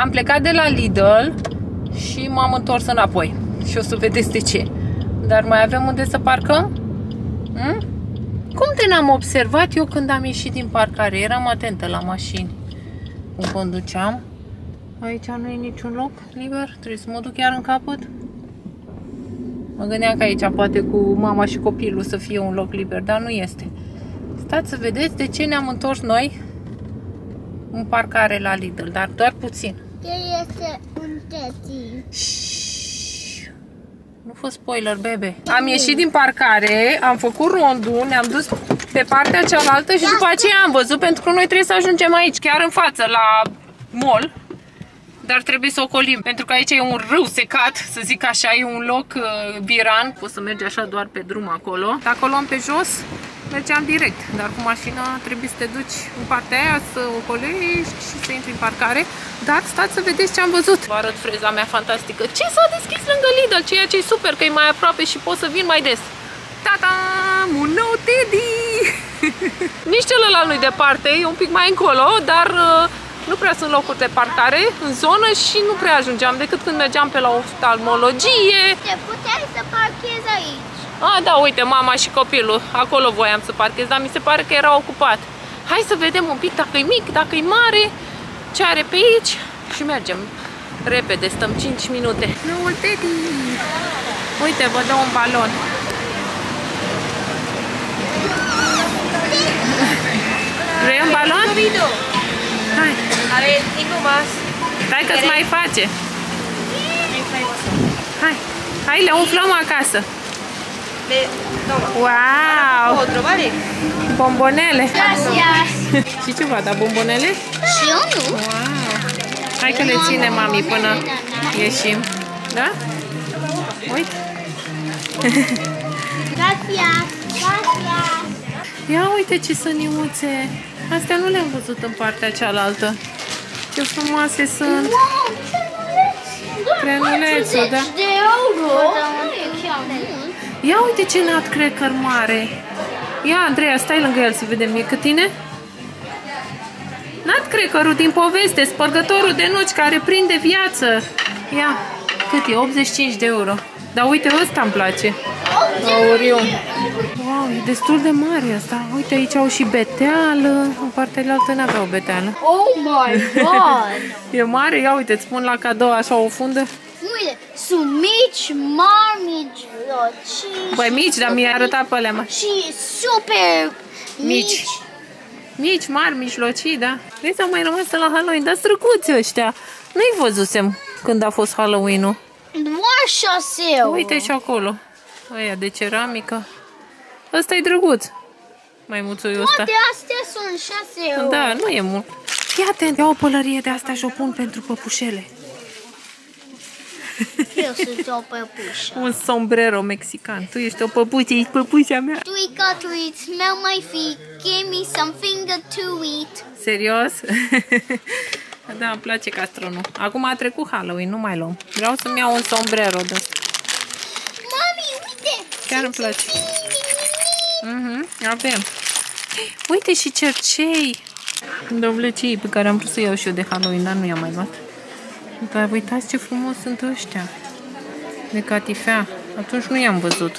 Am plecat de la Lidl și m-am întors înapoi. Și o să vedeți de ce. Dar mai avem unde să parcăm? Hmm? Cum te n-am observat eu când am ieșit din parcare? Eram atentă la mașini. Cum conduceam. Aici nu e niciun loc liber. Trebuie să mă duc chiar în capăt. Mă gândeam că aici poate cu mama și copilul să fie un loc liber, dar nu este. Stați să vedeți de ce ne-am întors noi în parcare la Lidl, dar doar puțin. Ce este un teti? Nu fost spoiler, bebe. Am ieșit din parcare, am făcut rondul, ne-am dus pe partea cealaltă și după aceea am văzut, pentru că noi trebuie să ajungem aici, chiar în față, la mall. Dar trebuie să ocolim, pentru că aici e un râu secat, să zic așa, e un loc uh, biran, poți să mergi așa doar pe drum acolo. Dacă o luăm pe jos, mergeam direct, dar cu mașina trebuie să te duci în partea aia, să ocolești și să intri în parcare. Dar stați să vedeți ce am văzut. Vă arăt freza mea fantastică. Ce s-a deschis lângă Lidl, ceea ce e super, că e mai aproape și pot să vin mai des. Tata, un nou Teddy! Nici celălalt nu-i departe, e un pic mai încolo, dar uh, nu prea sunt locuri de parcare în zonă și nu prea ajungeam decât când mergeam pe la oftalmologie. Te puteai să parchezi aici. Ah, da, uite, mama și copilul. Acolo voiam să parchez, dar mi se pare că era ocupat. Hai să vedem un pic dacă e mic, dacă e mare, ce are pe aici și mergem. Repede, stăm 5 minute. Nu, Teddy! Uite, vă dau un balon. Vrei un balon? Hai. A ver, tengo más. Stai că-ți mai face. Hai, hai, le umflăm acasă. Le, toma. Wow! Otro, ¿vale? Bombonele. Gracias. Și ce va da bombonele? Și eu nu. Wow! Hai că le ține mami până ieșim. Da? Uite. Gracias. Gracias. Ia uite ce săniuțe. Astea nu le-am văzut în partea cealaltă. Ce frumoase sunt. Wow, Crenulețul, da? de euro. E chiar mult. Ia uite ce nutcracker mare. Ia, Andreea, stai lângă el să vedem. E cât tine? Nutcrackerul din poveste, spărgătorul de nuci care prinde viață. Ia, cât e? 85 de euro. Dar uite, ăsta îmi place. Auriu. Wow, e destul de mare asta. Uite, aici au și beteală. În partea altă n-aveau beteală. Oh my god. E mare, ia uite, îți pun la cadou așa o fundă. Uite, sunt mici, mari, mici, roci. Băi, mici, dar mi-a arătat pe alea, mă. Și super Mici. Mici, mari, mijlocii, da? Vezi, au mai rămas de la Halloween, dar străcuți ăștia. Nu-i văzusem când a fost Halloween-ul. Doar șase euro. Uite și acolo. Aia de ceramică. Ăsta e drăguț. Mai mulțumim ăsta. Toate astea sunt șase euro. Da, nu e mult. Fii atent, ia o pălărie de asta și o pun pentru păpușele. Eu sunt o păpușă. Un sombrero mexican. Tu ești o păpușă, ești păpușa mea. Twinkle, tweet, smell my feet, give me something good to eat. Serios? da, îmi place castronul. Acum a trecut Halloween, nu mai luăm. Vreau să-mi iau un sombrero de ăsta. Mami, uite! Chiar îmi place. Mhm, avem. Uite și cercei. Dovlecei pe care am vrut să iau și eu de Halloween, dar nu i-am mai luat. Dar uitați ce frumos sunt ăștia. De catifea. Atunci nu i-am văzut.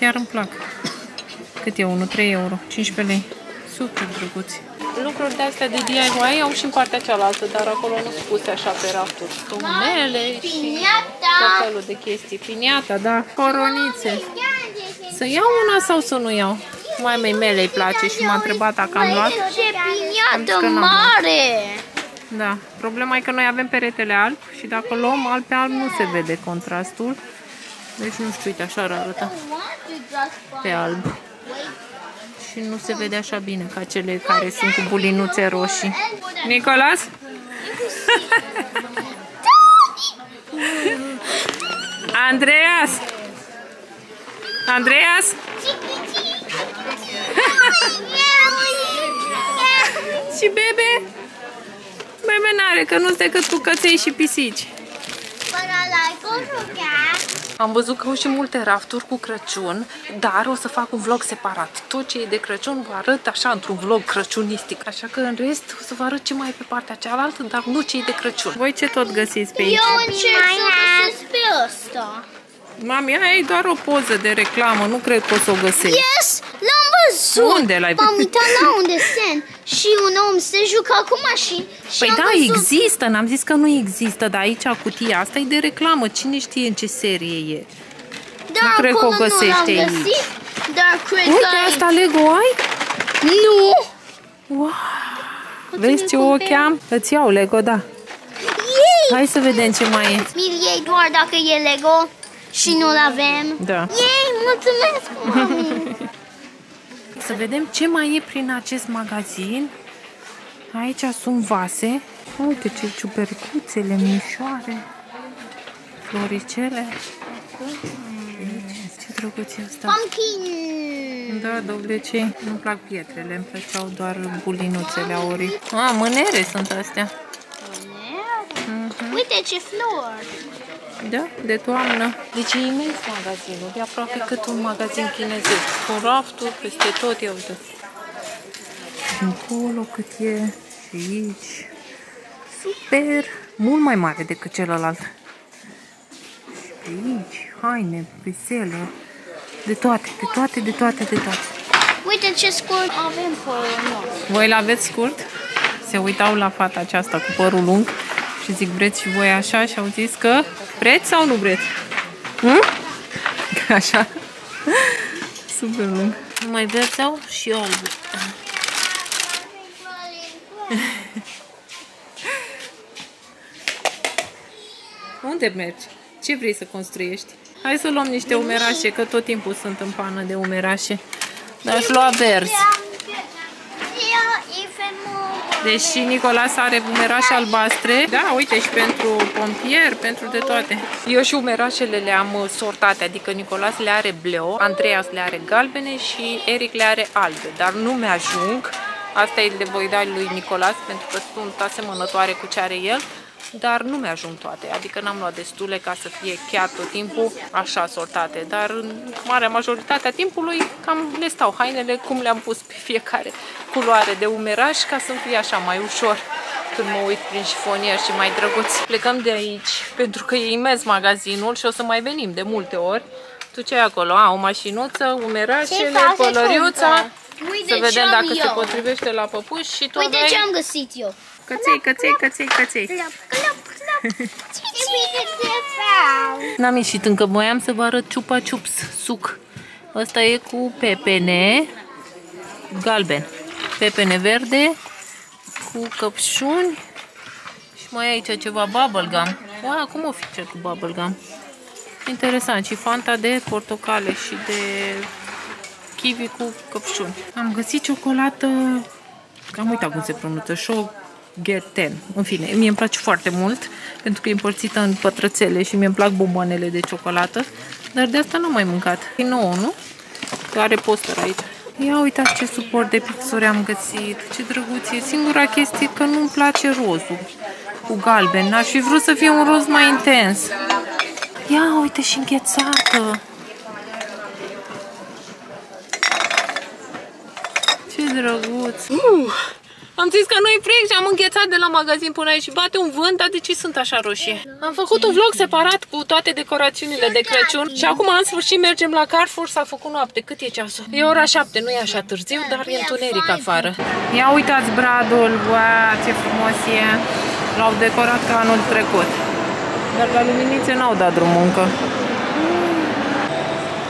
Chiar îmi plac. Cât e unul? 3 euro. 15 lei. Super drăguți. Lucruri de astea de DIY au și în partea cealaltă, dar acolo nu sunt puse așa pe rafturi. Stomele și tot Piniata! felul de chestii. Piniata, da. Coronițe. Să iau una sau să nu iau? Mai mei mele îi place și m-a întrebat dacă am luat. Ce Am zis piniată că n-am luat. mare! Da. Problema e că noi avem peretele alb și dacă luăm alb pe alb nu se vede contrastul. Deci nu știu, uite, așa ar arăta pe alb. Și nu se vede așa bine ca cele care sunt cu bulinuțe roșii. Nicolas? Andreas! Andreas? Și bebe? Bebe n-are, că nu-s decât cu căței și pisici. Până la cu jucat. Am văzut că au și multe rafturi cu Crăciun, dar o să fac un vlog separat. Tot ce e de Crăciun vă arăt așa într-un vlog crăciunistic. Așa că în rest o să vă arăt ce mai e pe partea cealaltă, dar nu ce e de Crăciun. Voi ce tot găsiți pe aici? Eu încerc să găsesc pe ăsta. Mami, aia e doar o poză de reclamă, nu cred că o să o găsești. Yes! L-am văzut! Unde l-ai M-am văzut? uitat la un desen și un om se juca cu mașini și Păi am da, văzut... există, n-am zis că nu există, dar aici cutia asta e de reclamă, cine știe în ce serie e. Dar nu cred că o acolo nu găsești l-am aici. găsit, dar cred Uite, că asta Lego ai? Nu! Wow. Vezi ce ochi am? Îți iau Lego, da. Yay! Hai să vedem ce mai e. Mi-l iei doar dacă e Lego și nu-l avem. Da. Yay! Mulțumesc, mami! Să vedem ce mai e prin acest magazin. Aici sunt vase. Uite ce ciupercuțe, lemnișoare, floricele. Aici, Ce drăguț e asta. Pumpkin! Da, dovlecei. Nu-mi plac pietrele, îmi plăceau doar bulinuțele aurii. A, mânere sunt astea. Uite ce flori! Da, de toamnă. Deci e imens magazinul, e aproape cât un magazin chinezesc. Cu rafturi peste tot, ia uite. Și încolo cât e și aici. Super! Mult mai mare decât celălalt. Și pe aici, haine, vesele, de toate, de toate, de toate, de toate. Uite ce scurt avem părul nostru. Voi l-aveți scurt? Se uitau la fata aceasta cu părul lung și zic, vreți și voi așa? Și au zis că vreți sau nu vreți? Hm? Așa? Super lung. Nu mai verzi au și eu alb. Unde mergi? Ce vrei să construiești? Hai să luăm niște umerașe, că tot timpul sunt în pană de umerașe. Dar aș lua verzi. Deși Nicolas are umerașe albastre, da, uite, și pentru pompier, pentru de toate. Eu și umerașele le-am uh, sortate, adică Nicolas le are bleu, Andreas le are galbene și Eric le are albe, dar nu mi-ajung. Asta le voi da lui Nicolas pentru că sunt asemănătoare cu ce are el, dar nu mi-ajung toate, adică n-am luat destule ca să fie chiar tot timpul așa sortate, dar în marea majoritatea timpului cam le stau hainele cum le-am pus pe fiecare culoare de umeraș ca să fie așa mai ușor când mă uit prin șifonier și mai drăguț. Plecăm de aici pentru că e imens magazinul și o să mai venim de multe ori. Tu ce ai acolo? A, o mașinuță, umerașele, faci, pălăriuța. Cumpă. Uite Să ce vedem am dacă se eu. potrivește la păpuși și tu Uite aveai ce am găsit eu. Căței, căței, căței, căței. Clap, clap, clap. Uite ce fac. N-am ieșit încă, voiam să vă arăt ciupa ciups, suc. Ăsta e cu pepene galben, pepene verde, cu căpșuni și mai e aici ceva bubblegum. Wow, cum o fi ce cu bubblegum? Interesant, și fanta de portocale și de kiwi cu căpșuni. Am găsit ciocolată, am uitat cum se pronunță, show Gerten. În fine, mie îmi place foarte mult pentru că e împărțită în pătrățele și mie îmi plac bomboanele de ciocolată, dar de asta n-am mai mâncat. E nouă, nu? Că are poster aici. Ia uitați ce suport de pixuri am găsit. Ce drăguț e. Singura chestie că nu-mi place rozul cu galben. Aș fi vrut să fie un roz mai intens. Ia uite și înghețată. Ce drăguț. Uh, am zis că nu-i fric și am înghețat de la magazin până aici și bate un vânt, dar de ce sunt așa roșie? Am făcut un vlog separat cu toate decorațiunile de Crăciun și acum în sfârșit mergem la Carrefour, s-a făcut noapte. Cât e ceasul? E ora 7, nu e așa târziu, dar e întuneric afară. Ia uitați bradul, wow, ce frumos e. L-au decorat ca anul trecut. Dar la luminițe n-au dat drumul încă.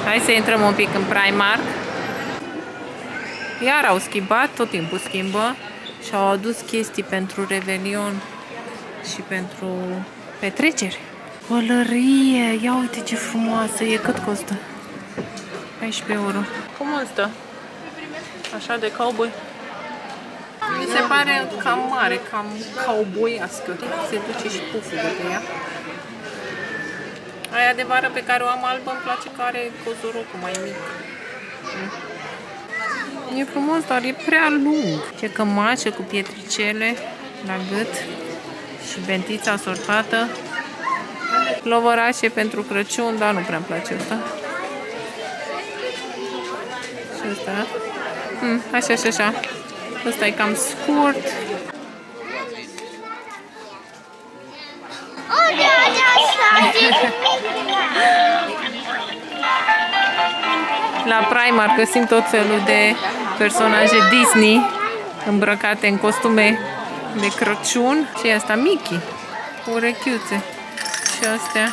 Hai să intrăm un pic în Primark. Iar au schimbat, tot timpul schimbă și au adus chestii pentru Revelion și pentru petreceri. Pălărie, ia uite ce frumoasă e, cât costă? 14 euro. Cum stă? Așa de cowboy. Mi se pare cam mare, cam cowboyască. Se duce și puful de pe ea. Aia de vară pe care o am albă îmi place că are cozorocul mai mic. E frumos, dar e prea lung. Ce cămașă cu pietricele la gât și bentița sortată. Lovărașe pentru Crăciun, dar nu prea-mi place asta. Și asta. Hmm, așa și așa. Ăsta e cam scurt. Oh, yeah, that's not La Primark găsim tot felul de personaje Disney îmbrăcate în costume de Crăciun. Și asta Mickey, cu urechiuțe. Și astea,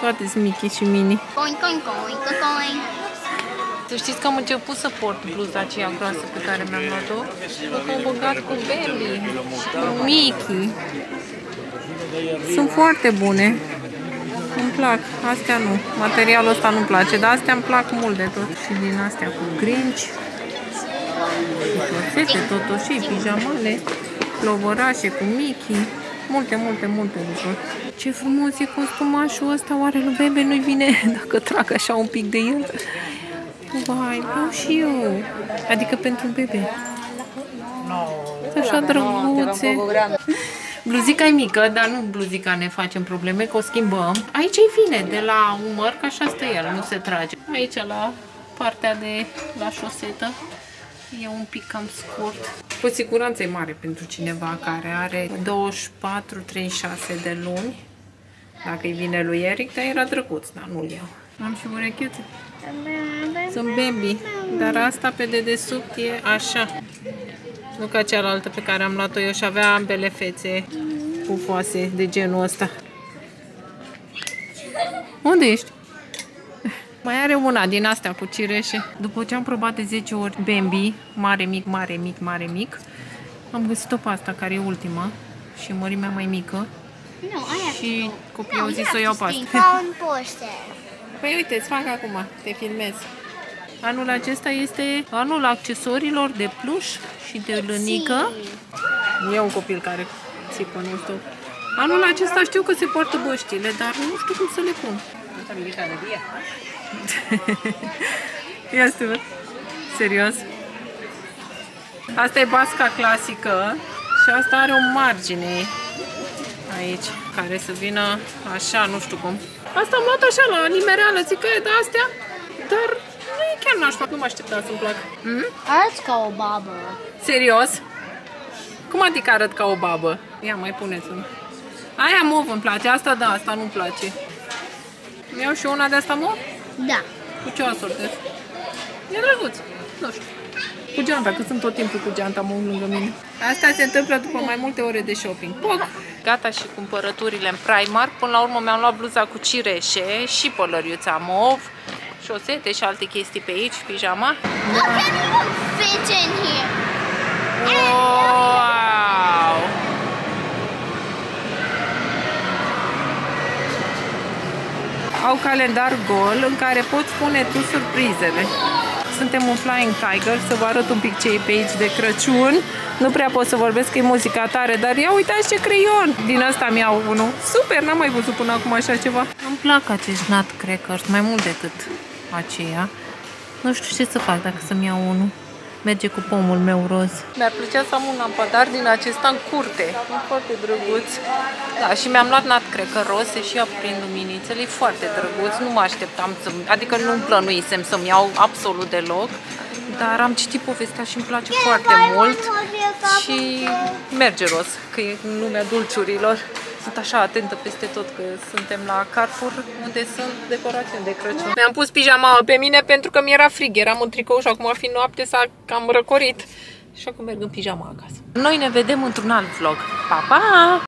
toate sunt Mickey și Minnie. Going, going, going, going. Să știți că am început să port bluza aceea groasă pe care mi-am luat-o. Pentru că au băgat cu Bambi și cu Mickey. Sunt foarte bune. Îmi plac. Astea nu. Materialul ăsta nu-mi place, dar astea îmi plac mult de tot. Și din astea cu Grinch. Șosete, totoșii, pijamale, plovărașe cu Mickey. Multe, multe, multe lucruri. Ce frumos e costumașul ăsta. Oare lui Bebe nu-i vine dacă trag așa un pic de el? Vai, vreau și eu. Adică pentru bebe. Sunt așa drăguțe. Bluzica e mică, dar nu bluzica ne facem probleme, că o schimbăm. Aici îi vine de la umăr, că așa stă el, nu se trage. Aici la partea de la șosetă e un pic cam scurt. Cu siguranță e mare pentru cineva care are 24-36 de luni. Dacă îi vine lui Eric, dar era drăguț, dar nu-l iau. Am și urechiuțe. Sunt Bambi, dar asta pe dedesubt e așa. Nu ca cealaltă pe care am luat-o eu și avea ambele fețe pufoase de genul ăsta. Unde ești? Mai are una din astea cu cireșe. După ce am probat de 10 ori Bambi, mare, mic, mare, mic, mare, mic, am găsit-o pe asta, care e ultima și mărimea mai mică. No, Și have Și copiii au No, zis you să o have iau to pe speak. asta. Colin Forster. Păi uite, îți fac acum, te filmez. Anul acesta este anul accesorilor de pluș și de lănică. E un copil care țipă, nu știu. Anul acesta știu că se poartă băștile, dar nu știu cum să le pun. Ia să te văd. Serios? Asta e basca clasică și asta are o margine aici, care să vină așa, nu știu cum. Asta am luat așa la nimereală, zic că e de astea, dar nu e chiar nașpa, nu mă așteptam să-mi placă. Mm? Arăți ca o babă. Serios? Cum adică arăt ca o babă? Ia, mai puneți una. Aia mov îmi place, asta da, asta nu-mi place. Îmi iau și una de asta mov? Da. Cu ce o asortez? E drăguț, nu știu. Cu geanta, că sunt tot timpul cu geanta mă lângă mine. Asta se întâmplă după mai multe ore de shopping. Poc! Gata și cumpărăturile în Primark. Până la urmă mi-am luat bluza cu cireșe și pălăriuța mov, șosete și alte chestii pe aici, pijama. Look, anyone fit in here. Wow! Au calendar gol în care poți pune tu surprizele. Suntem un Flying Tiger, să vă arăt un pic ce e pe aici de Crăciun. Nu prea pot să vorbesc că e muzica tare, dar ia uitați ce creion! Din asta mi-au unul. Super, n-am mai văzut până acum așa ceva. Îmi plac acești nutcrackers mai mult decât aceia. Nu știu ce să fac dacă să-mi iau unul. Merge cu pomul meu roz. Mi-ar plăcea să am un lampadar din acesta în curte. E foarte drăguț. Da, și mi-am luat nutcracker roz, se și aprind luminițele. E foarte drăguț. Nu mă așteptam să... Adică nu-mi plănuisem să-mi iau absolut deloc. Dar am citit povestea și îmi place foarte mult. Și merge roz, că e în lumea dulciurilor. Sunt așa atentă peste tot că suntem la Carrefour unde sunt decorațiuni de Crăciun. Mi-am pus pijama pe mine pentru că mi-era frig, eram în tricou și acum fiind noapte s-a cam răcorit. Și acum merg în pijama acasă. Noi ne vedem într-un alt vlog. Pa, pa!